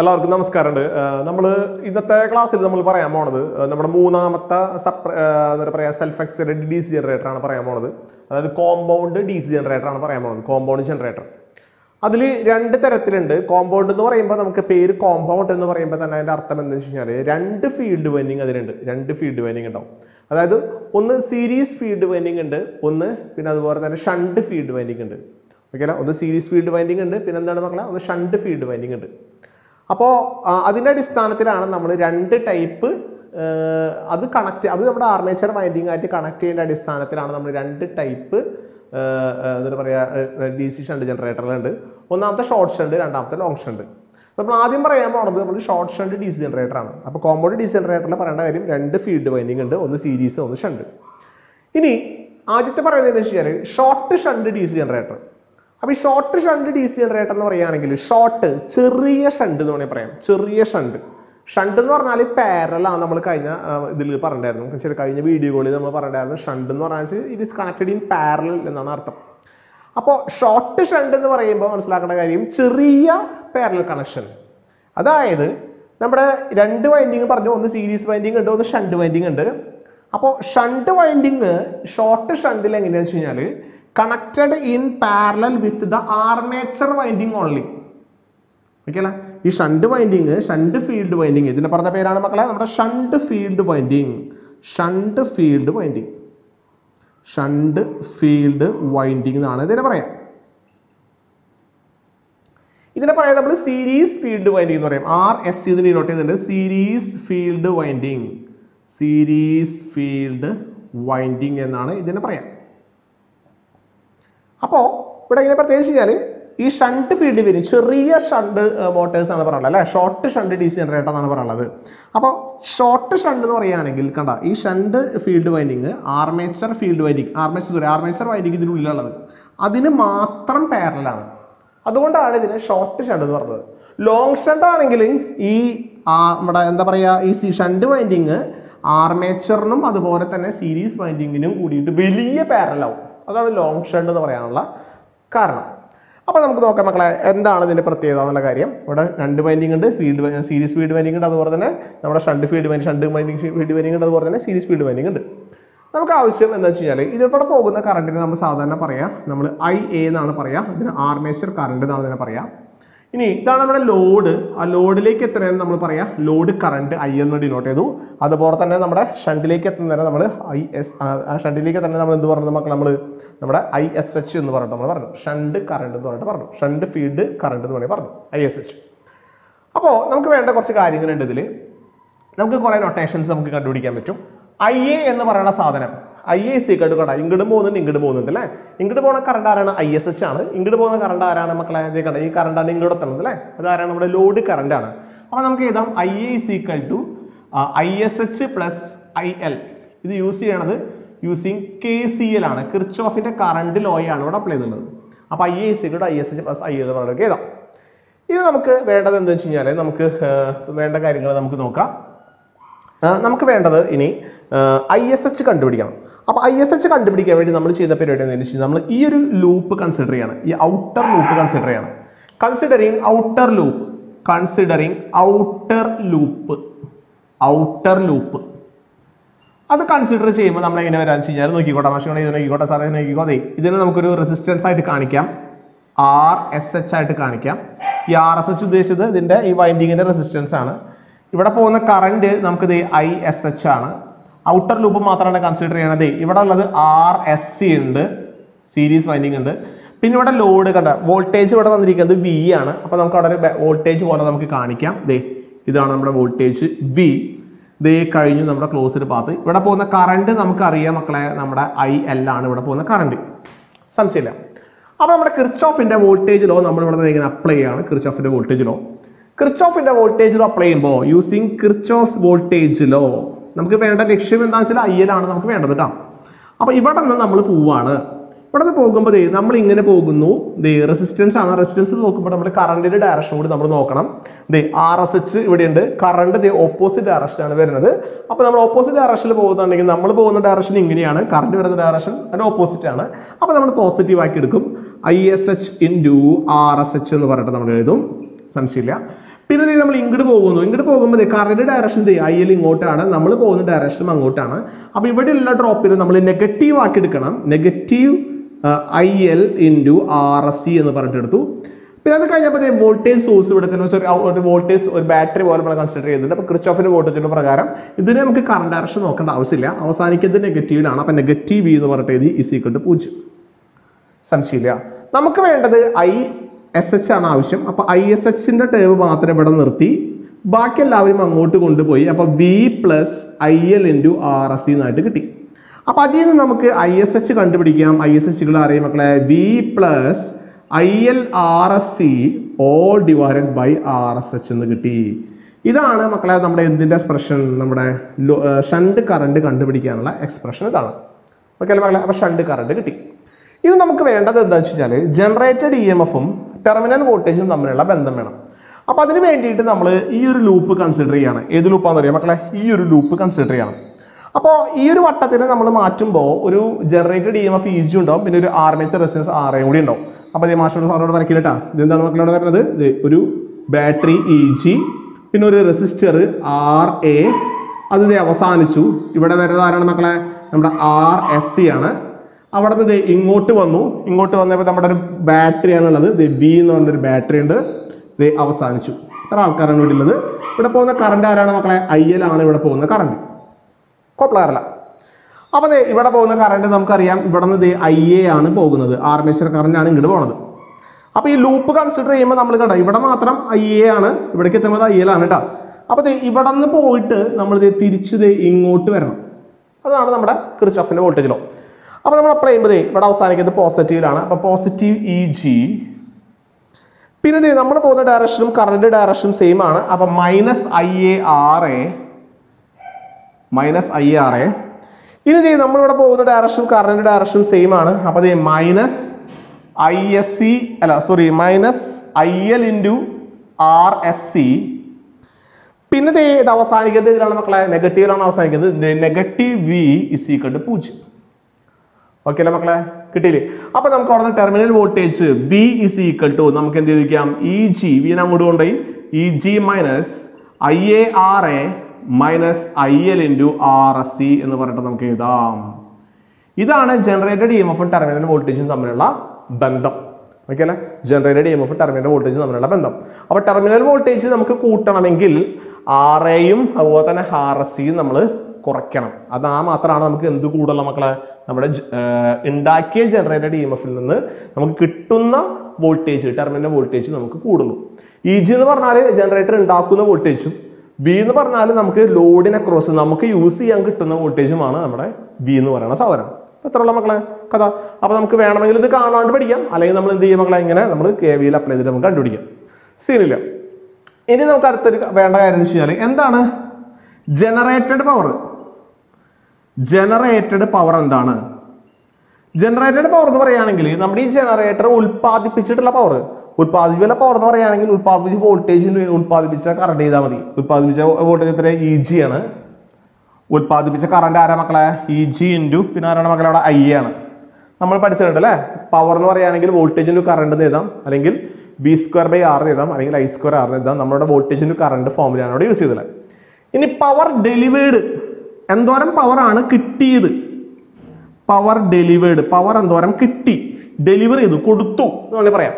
എല്ലാവർക്കും നമസ്കാരമുണ്ട്. നമ്മൾ ഇന്നത്തെ ക്ലാസ്സിൽ നമ്മൾ പറയാൻ പോണത് നമ്മുടെ മൂന്നാമത്തെ സപ് എന്താ പറയുക self excited D C generator ആണ് പറയാൻ പോണത്. അതായത് കോമ്പൗണ്ട് ഡി സി ജനറേറ്റർ ആണ് പറയാൻ പോണത് കോമ്പൗണ്ട് ജനറേറ്റർ അതിൽ രണ്ട് തരത്തിലുണ്ട്. കോമ്പൗണ്ട് എന്ന് പറയുമ്പോൾ നമുക്ക് പേര് കോമ്പൗണ്ട് എന്ന് പറയുമ്പോൾ തന്നെ അതിന്റെ അർത്ഥം എന്താണെന്ന് വെച്ച് കഴിഞ്ഞാൽ രണ്ട് ഫീൽഡ് വൈൻഡിങ് അതിലുണ്ട്. രണ്ട് ഫീൽഡ് വൈൻഡിങ് ഉണ്ടാവും. അതായത് ഒന്ന് സീരീസ് ഫീൽഡ് വൈൻഡിങ് ഉണ്ട് ഒന്ന് പിന്നെ അതുപോലെ തന്നെ ഷണ്ട് ഫീൽഡ് വൈൻഡിങ് ഉണ്ട്. ഓക്കെ ഒന്ന് സീരീസ് ഫീൽഡ് വൈൻഡിങ് ഉണ്ട് പിന്നെ എന്താണ് മക്കളെ? ഒന്ന് ഷണ്ട് ഫീൽഡ് വൈൻഡിങ് ഉണ്ട്. അപ്പോൾ അതിന്റെ അടിസ്ഥാനത്തിലാണ് നമ്മൾ രണ്ട് ടൈപ്പ് അത് കണക്ട് അത് നമ്മുടെ ആർമേച്ചർ വൈൻഡിങ് ആയിട്ട് കണക്ട് ചെയ്യുന്ന അടിസ്ഥാനത്തിലാണ് നമ്മൾ രണ്ട് ടൈപ്പ് എന്താ പറയുക ഡി സി ഷണ്ട് ജനറേറ്ററുകളുണ്ട് ഒന്നാമത്തെ ഷോർട്ട് ഷണ്ട് രണ്ടാമത്തെ ലോങ് ഷണ്ട് നമ്മൾ ആദ്യം പറയാൻ പോകുന്നത് നമ്മൾ ഷോർട്ട് ഷണ്ട് ഡി സി ജനറേറ്ററാണ് അപ്പോൾ കോമ്പൗണ്ട് ഡി സി ജനറേറ്ററിൽ പറയേണ്ട കാര്യം രണ്ട് ഫീൽഡ് വൈൻഡിങ് ഉണ്ട് ഒന്ന് സീരീസ് ഒന്ന് ഷണ്ട് ഇനി ആദ്യത്തെ പറയുന്നത് എന്ന് വെച്ച് കഴിഞ്ഞാൽ short shunt D C generator അപ്പൊ ഈ short shunt D C generator എന്ന് പറയുകയാണെങ്കിൽ ഷോർട്ട് ചെറിയ ഷണ്ട് എന്ന് വേണമെങ്കിൽ പറയാം. ചെറിയ ഷണ്ട് ഷണ്ട് എന്ന് പറഞ്ഞാൽ പാരലാണ് നമ്മൾ കഴിഞ്ഞ ഇതിൽ പറഞ്ഞിട്ടുണ്ടായിരുന്നു. ശരി കഴിഞ്ഞ വീഡിയോകളിൽ നമ്മൾ പറഞ്ഞിട്ടുണ്ടായിരുന്നു. ഷണ്ട് എന്ന് പറഞ്ഞാൽ it is connected in parallel എന്നാണ് അർത്ഥം. അപ്പോൾ ഷോർട്ട് ഷണ്ട് എന്ന് പറയുമ്പോൾ മനസ്സിലാക്കേണ്ട കാര്യം ചെറിയ പാരലൽ കണക്ഷൻ അതായത് നമ്മുടെ രണ്ട് വൈൻഡിങ് പറഞ്ഞു ഒന്ന് സീരീസ് വൈൻഡിങ് ഉണ്ട് ഒന്ന് ഷണ്ട് വൈൻഡിങ് ഉണ്ട്. അപ്പോൾ ഷണ്ട് വൈൻഡിങ് ഷോർട്ട് ഷണ്ടിൽ എങ്ങനെയാണെന്ന് വെച്ച് കഴിഞ്ഞാൽ connected in parallel with the armature winding only okay അല്ല ഈ shunt winding shunt field winding ഇതിന്റെ പറഞ്ഞ പേരാണ് മക്കളെ നമ്മുടെ shunt field winding shunt field winding shunt field winding എന്നാണ് ഇതിനെ പറയാം. ഇതിനെ പറയാം നമ്മൾ സീരീസ് ഫീൽഡ് വൈൻഡിങ് എന്ന് പറയും. ആർ എസ് സി ഇതിന് നോട്ട് ചെയ്തിട്ടുണ്ട് series field winding series field winding എന്നാണ് ഇതിനെ പറയാം. അപ്പോൾ ഇവിടെ ഇങ്ങനെ പ്രത്യേകിച്ച് കഴിഞ്ഞാൽ ഈ ഷണ്ട് ഫീൽഡ് വരും. ചെറിയ ഷണ്ട് മോട്ടേഴ്സ് ആണ് പറയുന്നത് അല്ലെ? Short shunt D C generator എന്നാണ് പറയുന്നത്. അപ്പോൾ ഷോർട്ട് ഷണ്ട് എന്ന് പറയുകയാണെങ്കിൽ കണ്ട ഈ shunt field winding armature field winding armature sorry armature winding ഇതിനുള്ളിലുള്ളത് അതിന് മാത്രം പാരലാണ് അതുകൊണ്ടാണ് ഇതിനെ ഷോർട്ട് ഷണ്ട് എന്ന് പറഞ്ഞത്. ലോങ് ഷണ്ട് ആണെങ്കിൽ ഈ നമ്മുടെ എന്താ പറയുക ഈ സി ഷണ്ട് വൈൻഡിങ് ആർമേച്ചറിനും അതുപോലെ തന്നെ സീരീസ് വൈൻഡിങ്ങിനും കൂടിയിട്ട് വലിയ പാരലാവും അതാണ് ലോങ് ഷെഡ് എന്ന് പറയാനുള്ള കാരണം. അപ്പോൾ നമുക്ക് നോക്കാം മക്കളെ എന്താണ് ഇതിന്റെ പ്രത്യേകത എന്നുള്ള കാര്യം. ഇവിടെ രണ്ട് വൈൻഡിങ് ഉണ്ട് ഫീൽഡ് സീരീസ് ഫീൽഡ് വൈൻഡിങ് ഉണ്ട് അതുപോലെ തന്നെ നമ്മുടെ shunt field winding shunt winding field winding ഉണ്ട് അതുപോലെ തന്നെ സീരീസ് ഫീൽഡ് വൈൻഡിങ് ഉണ്ട്. നമുക്ക് ആവശ്യം എന്താ വെച്ച് കഴിഞ്ഞാൽ ഇതിലൂടെ പോകുന്ന കറണ്ടിനെ നമ്മൾ സാധാരണ പറയാം. നമ്മൾ ഐ എ എന്നാണ് പറയാ. ഇതിന് ആർമേച്ചർ കറണ്ട് എന്നാണ് ഇതിനെ പറയാം. ഇനി ഇതാണ് നമ്മുടെ ലോഡ്. ആ ലോഡിലേക്ക് എത്തുന്നതിന് നമ്മൾ പറയാം. ലോഡ് കറണ്ട് ഐ എന്ന് ഡിനോട്ട് ചെയ്തു. അതുപോലെ തന്നെ നമ്മുടെ ഷണ്ടിലേക്ക് എത്തുന്നതിന് നമ്മൾ ഐ എസ് ആ ഷണ്ടിലേക്ക് തന്നെ നമ്മൾ എന്ത് പറഞ്ഞു മക്കൾ നമ്മൾ നമ്മുടെ ഐ എസ് എച്ച് എന്ന് പറഞ്ഞിട്ട് നമ്മൾ പറഞ്ഞു. ഷണ്ട് കറണ്ട് എന്ന് പറഞ്ഞിട്ട് പറഞ്ഞു. ഷണ്ട് ഫീൽഡ് കറണ്ട് എന്ന് വേണമെങ്കിൽ പറഞ്ഞു. ഐ എസ് എച്ച് അപ്പോൾ നമുക്ക് വേണ്ട കുറച്ച് കാര്യങ്ങളുണ്ട് ഇതിൽ നമുക്ക് കുറേ നൊട്ടേഷൻസ് നമുക്ക് കണ്ടുപിടിക്കാൻ പറ്റും. ഐ എ എന്ന് പറയുന്ന സാധനം. ഐ എ സി കണ്ടു കണ്ട? ഇങ്ങോട്ട് പോകുന്നുണ്ട് ഇങ്ങോട്ട് പോകുന്നുണ്ട് അല്ലേ? ഇങ്ങോട്ട് പോകുന്ന കറണ്ട് ആരാണ്? ഐ എസ് എച്ച് ആണ്. ഇങ്ങോട്ട് പോകുന്ന കറണ്ട് ആരാണ് മക്കളെ? ഈ കണ്ട ഈ ഇങ്ങോട്ട് എത്തുന്നത് അല്ലേ? അതാരാണ്? നമ്മുടെ ലോഡ് കറണ്ട് ആണ്. അപ്പോൾ നമുക്ക് എഴുതാം. I A is equal to I S H plus I L ഇത് യൂസ് ചെയ്യണത് യൂസിങ് കെ സി എൽ ആണ്. കിർച്ചോഫിന്റെ കറണ്ട് ലോയാണ് ഇവിടെ അപ്ലൈ ചെയ്യുന്നത്. അപ്പോൾ ഐ എ സി കൂടെ I S H plus I L പറഞ്ഞിട്ട് എഴുതാം. ഇത് നമുക്ക് വേണ്ടത് എന്താ വെച്ച് കഴിഞ്ഞാൽ നമുക്ക് വേണ്ട കാര്യങ്ങൾ നമുക്ക് നോക്കാം. നമുക്ക് വേണ്ടത് ഇനി ഐ എസ് എച്ച് കണ്ടുപിടിക്കണം. അപ്പോൾ ഐ എസ് എച്ച് കണ്ടുപിടിക്കാൻ വേണ്ടി നമ്മൾ ചെയ്ത പരിപാടി എന്താണെന്ന് വെച്ചാൽ നമ്മൾ ഈ ഒരു ലൂപ്പ് കൺസിഡർ ചെയ്യണം. ഈ ഔട്ടർ ലൂപ്പ് കൺസിഡർ ചെയ്യണം. Considering outer loop considering outer loop outer loop അത് കൺസിഡർ ചെയ്യുമ്പോൾ നമ്മൾ എങ്ങനെ വരാൻ കഴിഞ്ഞാൽ നോക്കിക്കോട്ടെ പക്ഷേ ഇത് നോക്കിക്കോട്ടെ സാറേ നോക്കിക്കോട്ടെ. ഇതിന് നമുക്കൊരു റെസിസ്റ്റൻസ് ആയിട്ട് കാണിക്കാം. ആർ എസ് എച്ച് ആയിട്ട് കാണിക്കാം. ഈ ആർ എസ് എച്ച് ഉദ്ദേശിച്ചത് ഇതിന്റെ ഈ വൈൻഡിങ്ങിന്റെ റെസിസ്റ്റൻസ് ആണ്. ഇവിടെ പോകുന്ന കറണ്ട് നമുക്കിത് ഐ എസ് എച്ച് ആണ്. ഔട്ടർ ലൂപ്പ് മാത്രമാണ് കൺസിഡർ ചെയ്യണത് ഇവിടെ ഉള്ളത് ആർ എസ് സി ഉണ്ട്. സീരീസ് വൈൻഡിങ് ഉണ്ട്. പിന്നെ ഇവിടെ ലോഡ് കണ്ട വോൾട്ടേജ് ഇവിടെ തന്നിരിക്കുന്നത് വി ആണ്. അപ്പോൾ നമുക്ക് അവിടെ ഒരു വോൾട്ടേജ് പോലെ നമുക്ക് കാണിക്കാം. ദേ ഇതാണ് നമ്മുടെ വോൾട്ടേജ് വി ദേ കഴിഞ്ഞു നമ്മുടെ ക്ലോസ്ഡ് പാത്ത് ഇവിടെ പോകുന്ന കറണ്ട് നമുക്കറിയാം മക്കളെ നമ്മുടെ ഐ എൽ ആണ് ഇവിടെ പോകുന്ന കറണ്ട് സംശയമില്ല. അപ്പോൾ നമ്മുടെ കിർച്ചോഫിന്റെ വോൾട്ടേജ് ലോ നമ്മൾ ഇവിടെ ഇങ്ങനെ അപ്ലൈ ചെയ്യാണ്. കിർച്ചോഫിന്റെ വോൾട്ടേജ് ലോ കിർച്ചോഫിന്റെ വോൾട്ടേജ് ലോ അപ്ലൈ ചെയ്യുമ്പോൾ യൂസിങ് കിർച്ചോഫ് വോൾട്ടേജ് ലോ നമുക്ക് വേണ്ട ലക്ഷ്യം എന്താണെന്ന് വെച്ചാൽ ഐ ആണ് നമുക്ക് വേണ്ടത് കേട്ടോ അപ്പോൾ ഇവിടെ നിന്ന് നമ്മൾ പോവാണ്. ഇവിടെ നിന്ന് പോകുമ്പോൾ നമ്മൾ ഇങ്ങനെ പോകുന്നു. ദേ റെസിസ്റ്റൻസ് ആണ്. റെസിസ്റ്റൻസ് നോക്കുമ്പോൾ നമ്മൾ കറണ്ടിന്റെ ഡയറക്ഷൻ കൂടി നമ്മൾ നോക്കണം. ദേ ആർ എസ് എച്ച് ഇവിടെയുണ്ട്. കറണ്ട് ദേ ഓപ്പോസിറ്റ് ഡയറക്ഷനാണ് വരുന്നത്. അപ്പോൾ നമ്മൾ ഓപ്പോസിറ്റ് ഡയറക്ഷനിൽ പോകുന്നുണ്ടെങ്കിൽ നമ്മൾ പോകുന്ന ഡയറക്ഷൻ ഇങ്ങനെയാണ്. കറണ്ട് വരുന്ന ഡയറക്ഷൻ അതിന് ഓപ്പോസിറ്റ് ആണ്. അപ്പോൾ നമ്മൾ പോസിറ്റീവ് ആക്കി എടുക്കും. I S H into R S H എന്ന് പറഞ്ഞിട്ട് നമ്മൾ എഴുതും സംശയമില്ല. പിന്നെ നമ്മൾ ഇങ്ങോട്ട് പോകുന്നു. ഇങ്ങോട്ട് പോകുമ്പോൾ കറണ്ട് ഡയറക്ഷൻ എൽ ഇങ്ങോട്ടാണ്. നമ്മൾ പോകുന്ന ഡയറക്ഷനും അങ്ങോട്ടാണ്. അപ്പോൾ ഇവിടെയുള്ള ഡ്രോപ്പിന് നമ്മൾ നെഗറ്റീവ് ആക്കി എടുക്കണം. Negative I L into R S C എന്ന് പറഞ്ഞിട്ട് എടുത്തു. പിന്നെ അത് കഴിഞ്ഞപ്പോൾ വോൾട്ടേജ് സോഴ്സ് ഇവിടെ തന്നെ ഒരു വോൾട്ടേജ് ഒരു ബാറ്ററി പോലെ നമ്മൾ കൺസിഡർ ചെയ്തിട്ടുണ്ട് അപ്പോൾ ക്രിച്ചോഫിന്റെ വോൾട്ടേജിന്റെ പ്രകാരം ഇതിന് നമുക്ക് കറണ്ട് ഡയറക്ഷൻ നോക്കേണ്ട ആവശ്യമില്ല. അവസാനിക്കുന്നത് നെഗറ്റീവിലാണ് അപ്പോൾ നെഗറ്റീവ് എന്ന് പറഞ്ഞിട്ട് ഇത് ഇസ് ഈക്വൽ ടു പൂജ്യം. സംശയമില്ല. നമുക്ക് വേണ്ടത് ഐ എസ് എച്ച് ആണ് ആവശ്യം. അപ്പോൾ ഐ എസ് എച്ചിന്റെ ടേം മാത്രം ഇവിടെ നിർത്തി. ബാക്കി എല്ലാവരും അങ്ങോട്ട് കൊണ്ടുപോയി. അപ്പോൾ V plus I L into R S C എന്നായിട്ട് കിട്ടി. അപ്പോൾ അതിൽ നിന്ന് നമുക്ക് ഐ എസ് എച്ച് കണ്ടുപിടിക്കാം. ഐ എസ് എച്ചുകൾ അറിയാം മക്കളെ. V plus I L R S C all divided by R S H എന്ന് കിട്ടി. ഇതാണ് മക്കളെ നമ്മുടെ എന്തിന്റെ എക്സ്പ്രഷൻ നമ്മുടെ ഷണ്ട് കറണ്ട് കണ്ടുപിടിക്കാനുള്ള എക്സ്പ്രഷൻ ഇതാണ്. ഓക്കെ അല്ലേ മക്കളെ? അപ്പോൾ ഷണ്ട് കറണ്ട് കിട്ടി. ഇത് നമുക്ക് വേണ്ടത് എന്താണെന്ന് വെച്ച് കഴിഞ്ഞാൽ ജനറേറ്റഡ് ഇ എം എഫും ടെർമിനൽ വോൾട്ടേജും തമ്മിലുള്ള ബന്ധം വേണം. അപ്പോൾ അതിന് വേണ്ടിയിട്ട് നമ്മൾ ഈ ഒരു ലൂപ്പ് കൺസിഡർ ചെയ്യാണ്. ഏത് ലൂപ്പാന്ന് അറിയാം മക്കളെ ഈ ഒരു ലൂപ്പ് കൺസിഡർ ചെയ്യണം. അപ്പോൾ ഈ ഒരു വട്ടത്തിന് നമ്മൾ മാറ്റുമ്പോൾ ഒരു generated E M F E G ഉണ്ടാവും പിന്നെ ഒരു ആർമേച്ചർ റെസിസ്റ്റൻസ് എയും കൂടി ഉണ്ടാവും. അപ്പോൾ ഇത് മാഷോട് സാറോട് വരക്കില്ലട്ടാ ഇതെന്താണ് മക്കളോട് വരുന്നത് ഒരു ബാറ്ററി ഇ ജി പിന്നെ ഒരു റെസിസ്റ്റർ ആർ എ അത് അവസാനിച്ചു. ഇവിടെ വരുന്നത് ആരാണ് മക്കളെ? നമ്മുടെ ആർ എസ് സി ആണ്. അവിടെ നിന്ന് ദേ ഇങ്ങോട്ട് വന്നു. ഇങ്ങോട്ട് വന്നപ്പോൾ നമ്മുടെ ഒരു ബാറ്ററി ആണുള്ളത് ഇത് ബി എന്ന് പറഞ്ഞൊരു ബാറ്ററി ഉണ്ട്. ഇത് അവസാനിച്ചു. ഇത്ര ആൾക്കാരാണ് ഉള്ളത്. ഇവിടെ പോകുന്ന കറണ്ട് ആരാണ് മക്കളെ? ഐ എൽ ആണ് ഇവിടെ പോകുന്ന കറണ്ട് കുഴപ്പമില്ല അപ്പോൾ ദേ ഇവിടെ പോകുന്ന കറണ്ട് നമുക്കറിയാം. ഇവിടെ നിന്ന് ഐ എ ആണ് പോകുന്നത്. ആർമേച്ചർ ആണ് ഇങ്ങോട്ട് പോണത്. അപ്പോൾ ഈ ലൂപ്പ് കൺസിഡർ ചെയ്യുമ്പോൾ നമ്മൾ കേട്ടോ ഇവിടെ മാത്രം ഐ എ ആണ്. ഇവിടേക്ക് എത്തുമ്പോൾ ഐ എൽ ആണ് കേട്ടോ അപ്പോൾ ദേ ഇവിടെ നിന്ന് പോയിട്ട് നമ്മൾ ദേ തിരിച്ച് ദേ ഇങ്ങോട്ട് വരണം. അതാണ് നമ്മുടെ ക്രിച്ചോഫിന്റെ വോൾട്ടേജ് ലോ. അപ്പോൾ നമ്മൾ അപ്ലൈ ചെയ്യുമ്പോൾ ഇവിടെ അവസാനിക്കുന്നത് പോസിറ്റീവിലാണ് അപ്പോൾ പോസിറ്റീവ് ഇ ജി പിന്നെ നമ്മൾ പോകുന്ന ഡയറക്ഷനും കറണ്ട് ഡയറക്ഷനും സെയിം ആണ്. അപ്പോൾ minus I A R A minus I R A ഇനി ചെയ്യും നമ്മളിവിടെ പോകുന്ന ഡയറക്ഷനും കറണ്ട് ഡയറക്ഷനും സെയിം ആണ്. അപ്പോൾ ദേ മൈനസ് ഐ എസ് സി അല്ല sorry minus I L into R S C പിന്നെ ഇത് അവസാനിക്കുന്നത് ഇതിലാണ് മക്കളെ. നെഗറ്റീവിലാണ് അവസാനിക്കുന്നത്. Negative V is equal to പൂജ്യം. ഓക്കെ അല്ലേ മക്കളെ? കിട്ടിയില്ലേ? അപ്പൊ നമുക്ക് അവിടെ നിന്ന് terminal voltage V is equal to നമുക്ക് എന്ത് ചെയ്തിരിക്കാം? ഇ ജി വി അങ്ങോട്ട് കൊണ്ടുപോയി. E G minus I A R A minus I L into R S C എന്ന് പറഞ്ഞിട്ട് നമുക്ക് എഴുതാം. ഇതാണ് ജനറേറ്റഡ് ഇ എം എഫും ടെർമിനൽ വോൾട്ടേജും തമ്മിലുള്ള ബന്ധം. ഓക്കെ അല്ലേ? Generated E M F terminal വോൾട്ടേജും തമ്മിലുള്ള ബന്ധം. അപ്പോൾ ടെർമിനൽ വോൾട്ടേജ് നമുക്ക് കൂട്ടണമെങ്കിൽ ആർ എയും അതുപോലെ തന്നെ ആർ എസ് സിയും നമ്മൾ കുറയ്ക്കണം. അത് ആ മാത്രമാണ് നമുക്ക് എന്ത് കൂടുതലുള്ള മക്കളെ? നമ്മുടെ ഉണ്ടാക്കിയ ജനറേറ്റഡ് ഇ എം എഫിൽ നിന്ന് നമുക്ക് കിട്ടുന്ന വോൾട്ടേജ് ടെർമിനൽ വോൾട്ടേജ് നമുക്ക് കൂടുന്നു. ഇ ജി എന്ന് പറഞ്ഞാൽ ജനറേറ്റർ ഉണ്ടാക്കുന്ന വോൾട്ടേജും ബി എന്ന് പറഞ്ഞാൽ നമുക്ക് ലോഡിനെ ക്രോസ് നമുക്ക് യൂസ് ചെയ്യാൻ കിട്ടുന്ന വോൾട്ടേജുമാണ് നമ്മുടെ ബി എന്ന് പറയുന്ന സാധനം. എത്രയുള്ള മക്കളെ? കഥ. അപ്പോൾ നമുക്ക് വേണമെങ്കിൽ ഇത് കാണാണ്ട് പഠിക്കാം. അല്ലെങ്കിൽ നമ്മൾ എന്ത് ചെയ്യും മക്കളെ? ഇങ്ങനെ നമ്മൾ കെ വിയിൽ അപ്ലൈ ചെയ്തിട്ട് നമുക്ക് കണ്ടുപിടിക്കാം. സീനില്ല ഇനി നമുക്ക് അടുത്തൊരു വേണ്ട കാര്യം എന്ന് വെച്ച് കഴിഞ്ഞാൽ എന്താണ്? ജനറേറ്റഡ് പവർ ജനറേറ്റഡ് പവർ എന്താണ്? ജനറേറ്റഡ് പവർ എന്ന് പറയുകയാണെങ്കിൽ നമ്മുടെ ഈ ജനറേറ്റർ ഉൽപ്പാദിപ്പിച്ചിട്ടുള്ള പവർ ഉൽപ്പാദിപ്പിച്ച പവർ എന്ന് പറയുകയാണെങ്കിൽ ഉൽപ്പാദിപ്പിച്ച വോൾട്ടേജിൽ ഉൽപ്പാദിപ്പിച്ച കറണ്ട് ചെയ്താൽ മതി. ഉൽപ്പാദിപ്പിച്ച വോൾട്ടേജ് എത്ര ഇ ജി ആണ്. ഉൽപ്പാദിപ്പിച്ച കറണ്ട് ആരാ മക്കളെ? ഇ ജി ഇന്റു പിന്നെ ആരാണ് മക്കളെ അവിടെ? ഐ ആണ്. നമ്മൾ പഠിച്ചിട്ടുണ്ട് അല്ലേ പവർ എന്ന് പറയുകയാണെങ്കിൽ വോൾട്ടേജിന്റെ കറണ്ട് എഴുതാം. അല്ലെങ്കിൽ ബി സ്ക്വയർ ബൈ ആർ എഴുതാം. അല്ലെങ്കിൽ ഐ സ്ക്വയർ ആർ എഴുതാം. നമ്മളുടെ വോൾട്ടേജിന്റെ കറണ്ട് ഫോമിലാണ് അവിടെ യൂസ് ചെയ്തത്. ഇനി പവർ ഡെലിവേർഡ് എന്തോരം പവറാണ് കിട്ടിയത്? പവർ ഡെലിവേർഡ് പവർ എന്തോരം കിട്ടി? ഡെലിവർ ചെയ്തു കൊടുത്തു എന്ന് വേണമെങ്കിൽ പറയാം.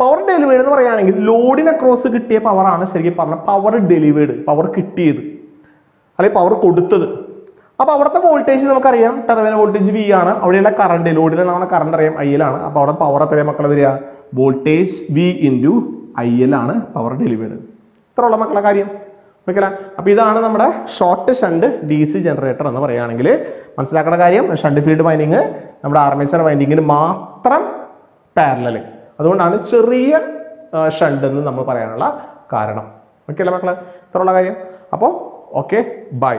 പവർ ഡെലിവേർഡ് എന്ന് പറയുകയാണെങ്കിൽ ലോഡിന് അക്രോസ് കിട്ടിയ പവറാണ് ശരിക്കും പറഞ്ഞ പവർ ഡെലിവേർഡ് പവർ കിട്ടിയത്. അല്ലെങ്കിൽ പവർ കൊടുത്തത്. അപ്പോൾ അവിടുത്തെ വോൾട്ടേജ് നമുക്കറിയാം. ടെർമിനൽ വോൾട്ടേജ് വി ആണ്. അവിടെയുള്ള കറണ്ട് ലോഡിൽ നമ്മുടെ കറണ്ട് അറിയാം ഐ ആണ് അപ്പോൾ അവിടെ പവർ എത്രയാണ് മക്കളെ വരിക? വോൾട്ടേജ് വി ഇന്റു ഐ ആണ് പവർ ഡെലിവേർഡ് ഇത്ര ഉള്ള മക്കളെ കാര്യം. ഓക്കെ അപ്പോൾ ഇതാണ് നമ്മുടെ short shunt D C generator എന്ന് പറയുകയാണെങ്കിൽ മനസ്സിലാക്കേണ്ട കാര്യം ഷണ്ട് ഫീൽഡ് വൈൻഡിങ് നമ്മുടെ ആർമേച്ചർ വൈൻഡിങ്ങിന് മാത്രം പാരലൽ അതുകൊണ്ടാണ് ചെറിയ ഷണ്ട് എന്ന് നമ്മൾ പറയാനുള്ള കാരണം. ഓക്കെ അല്ലേ മക്കളെ? ഇത്രയുള്ള കാര്യം. അപ്പോൾ ഓക്കെ ബൈ